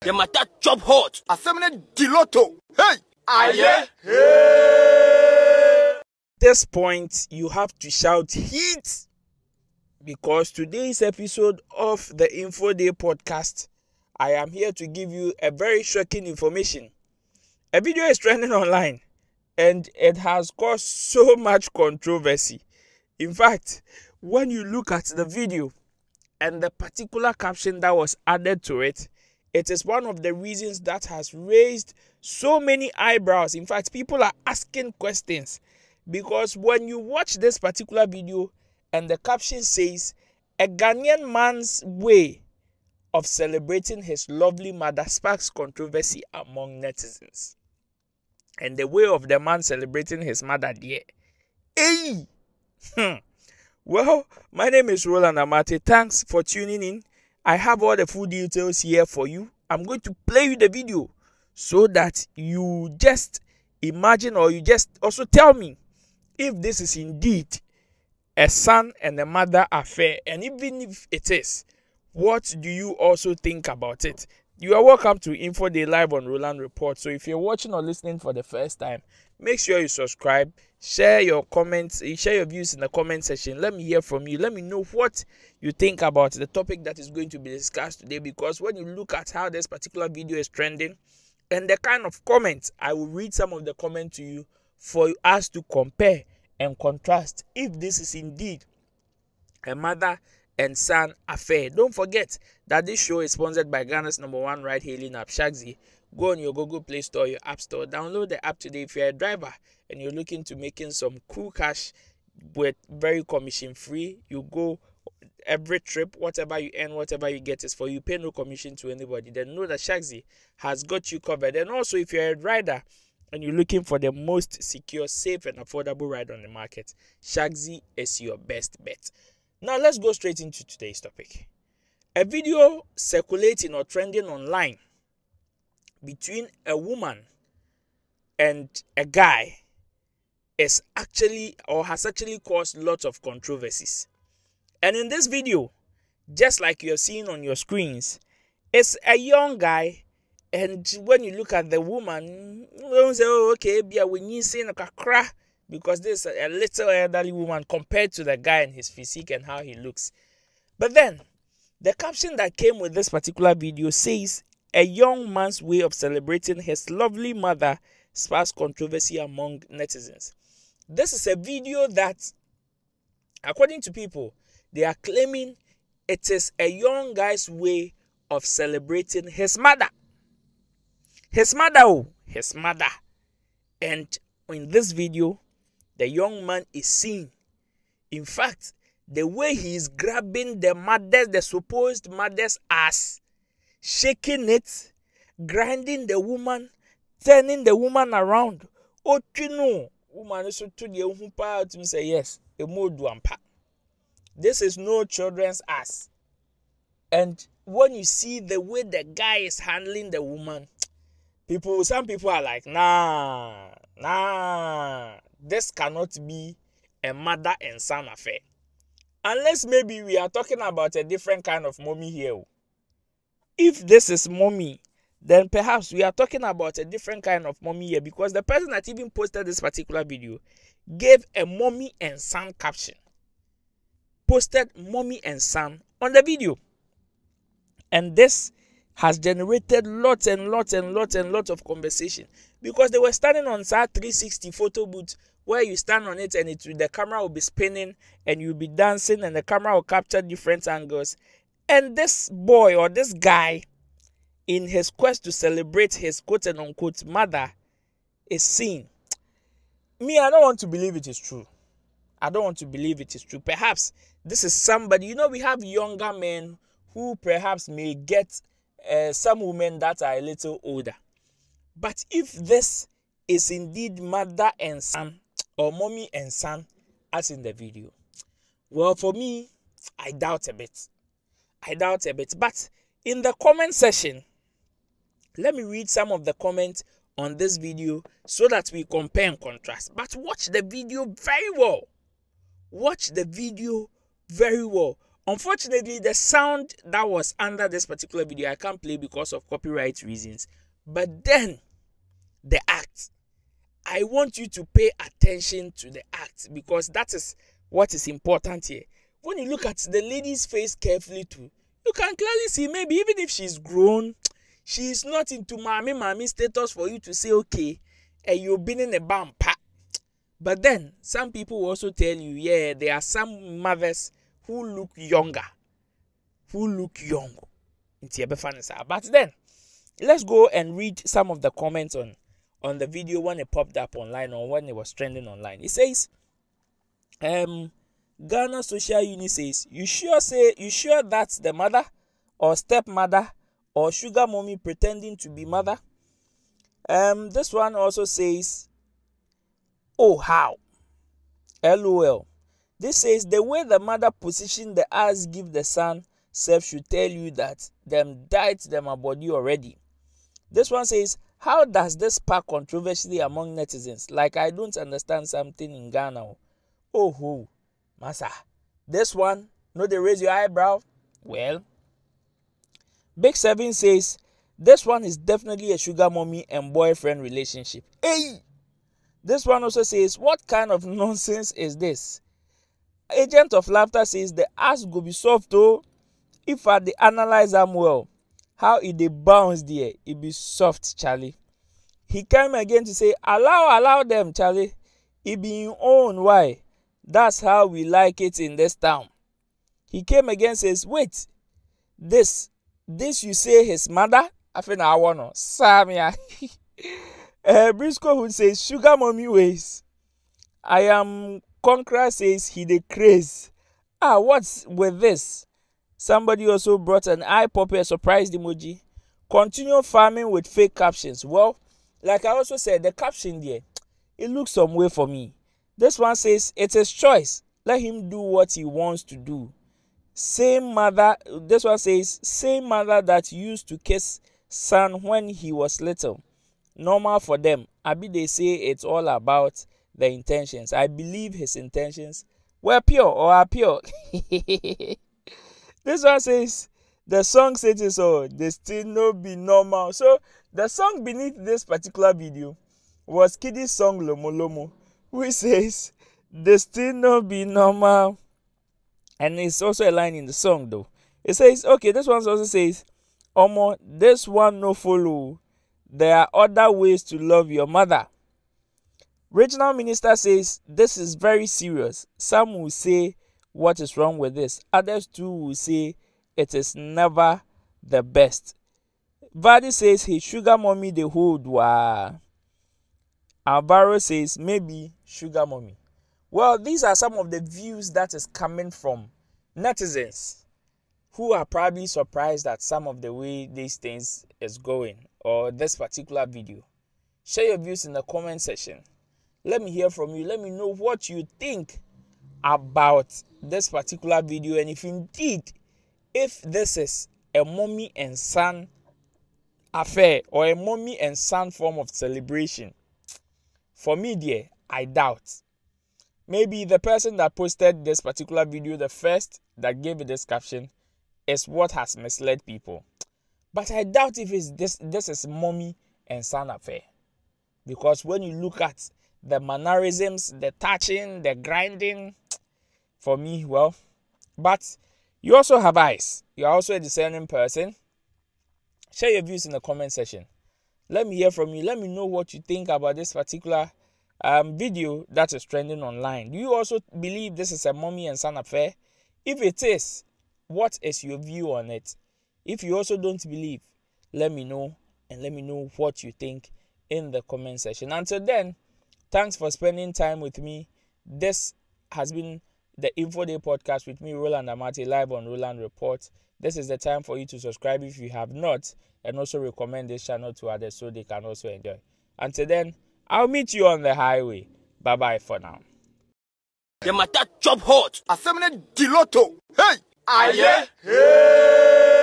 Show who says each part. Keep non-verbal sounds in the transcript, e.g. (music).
Speaker 1: The matter chop hot.
Speaker 2: asɛm no di loto hei
Speaker 3: this point, you have to shout heat because today's episode of the Info Day podcast, I am here to give you a very shocking information. A video is trending online and it has caused so much controversy. In fact, when you look at the video and the particular caption that was added to it, it is one of the reasons that has raised so many eyebrows. In fact, people are asking questions because when you watch this particular video and the caption says a Ghanaian man's way of celebrating his lovely mother sparks controversy among netizens. And the way of the man celebrating his mother there. Hey! Hmm. Well, my name is Roland Amartey. Thanks for tuning in. I have all the full details here for you. I'm going to play you the video so that you just imagine or you just also tell me if this is indeed a son and a mother affair. And even if it is, what do you also think about it? You are welcome to Info Day Live on Roland Report. So if you're watching or listening for the first time, make sure you subscribe, share your comments, eh, share your views in the comment section. Let me hear from you. Let me know what you think about the topic that is going to be discussed today. Because when you look at how this particular video is trending and the kind of comments, I will read some of the comments to you for us to compare and contrast if this is indeed a mother and son affair. Don't forget that this show is sponsored by Ghana's number one ride hailing app, Shagzy. Go on your Google Play Store, your App Store, download the app today if you're a driver and you're looking to making some cool cash with very commission free. You go every trip, whatever you earn, whatever you get is for you. Pay no commission to anybody. Then know that Shagzy has got you covered. And also, if you're a rider and you're looking for the most secure, safe, and affordable ride on the market, Shagzy is your best bet. Now, let's go straight into today's topic. A video circulating or trending online between a woman and a guy is actually or has actually caused lots of controversies. And in this video, just like you're seeing on your screens, it's a young guy. And when you look at the woman, you don't say, oh, okay, be you see kakra, because this is a little elderly woman compared to the guy and his physique and how he looks. But then, the caption that came with this particular video says, a young man's way of celebrating his lovely mother sparks controversy among netizens. This is a video that, according to people, they are claiming it is a young guy's way of celebrating his mother. His mother, oh, his mother. And in this video, the young man is seen. In fact, the way he is grabbing the mother's, the supposed mother's ass, shaking it, grinding the woman, turning the woman around. Oh, you know, woman is to the who part to say yes, a more duampa. This is no children's ass. And when you see the way the guy is handling the woman, people, some people are like, nah, nah, this cannot be a mother and son affair. Unless maybe we are talking about a different kind of mommy here. Oh. If this is mommy, then perhaps we are talking about a different kind of mommy here because the person that even posted this particular video gave a mommy and son caption. Posted mommy and son on the video. And this has generated lots and lots and lots and lots of conversation because they were standing on SAR 360 photo booth where you stand on it and it the camera will be spinning and you'll be dancing and the camera will capture different angles. And this boy or this guy, in his quest to celebrate his quote and unquote mother, is seen. Me, I don't want to believe it is true. I don't want to believe it is true. Perhaps this is somebody, you know, we have younger men who perhaps may get uh, some women that are a little older. But if this is indeed mother and son, or mommy and son, as in the video, well, for me, I doubt a bit. I doubt a bit. But in the comment section, let me read some of the comments on this video so that we compare and contrast. But watch the video very well. Watch the video very well. Unfortunately, the sound that was under this particular video I can't play because of copyright reasons. But then, the act. I want you to pay attention to the act because that is what is important here. When you look at the lady's face carefully too, you can clearly see maybe even if she's grown, she is not into mommy mommy status for you to say okay, and you've been in a bump. But then some people will also tell you, yeah, there are some mothers who look younger, who look young. But then let's go and read some of the comments on on the video when it popped up online or when it was trending online. It says, um, Ghana Social Unit says, You sure say you sure that's the mother or stepmother or sugar mommy pretending to be mother? Um, this one also says, Oh how? LOL. This says the way the mother position the eyes give the son self should tell you that them died them a body already. This one says, How does this spark controversy among netizens? Like I don't understand something in Ghana. Oh who? Massa. This one, no they raise your eyebrow. Well, Big Seven says this one is definitely a sugar mommy and boyfriend relationship. Hey! This one also says, What kind of (laughs) nonsense is this? Agent of Laughter says the ass go be soft oh if I analyze am well. How e dey bounce there, e be soft Charlie. He came again to say, Allow, allow them, Charlie. E be im own why. That's how we like it in this town. He came again says, Wait, this, this you say his mother? I think I wanna. Samia. (laughs) uh, Briscoe would say, Sugar mommy ways. I am Conqueror says he the craze. Ah, what's with this? Somebody also brought an eye popper surprised emoji. Continue farming with fake captions. Well, like I also said, the caption there, it looks some way for me. This one says it's his choice. Let him do what he wants to do. Same mother, this one says, same mother that used to kiss son when he was little. Normal for them. Abi they say it's all about the intentions. I believe his intentions were pure or are pure. (laughs) this one says the song says so oh, they still no be normal. So the song beneath this particular video was KiDi's song Lomo Lomo, which says they still no be normal. And it's also a line in the song though. It says, okay, this one also says, Omo, this one no follow. There are other ways to love your mother. Regional minister says this is very serious. Some will say what is wrong with this. Others too will say it is never the best. Vardy says his sugar mommy the hold wow. Alvaro says maybe sugar mommy. Well, these are some of the views that is coming from netizens who are probably surprised at some of the way these things is going or this particular video. Share your views in the comment section. Let me hear from you. Let me know what you think about this particular video and if indeed if this is a mommy and son affair or a mommy and son form of celebration. For me, dear, I doubt. Maybe the person that posted this particular video, the first that gave this caption, is what has misled people. But I doubt if it's this this is mommy and son affair. Because when you look at the mannerisms, the touching, the grinding. For me, well, but you also have eyes. You're also a discerning person. Share your views in the comment section. Let me hear from you. Let me know what you think about this particular um, video that is trending online. Do you also believe this is a mommy and son affair? If it is, what is your view on it? If you also don't believe, let me know and let me know what you think in the comment section. Until then, Thanks for spending time with me. This has been the Info Day podcast with me, Roland Amartey, live on Roland Report. This is the time for you to subscribe if you have not, and also recommend this channel to others so they can also enjoy. Until then, I'll meet you on the highway. Bye bye for now.
Speaker 1: The matter chop hot.
Speaker 2: Assembly Diloto. Hey!
Speaker 1: Aye. Hey.